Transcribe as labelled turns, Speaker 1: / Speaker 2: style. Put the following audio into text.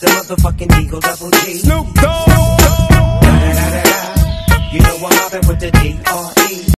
Speaker 1: the motherfucking Eagle Double G.
Speaker 2: Snoop Dogg.
Speaker 1: You know I'm hopping with the D R E.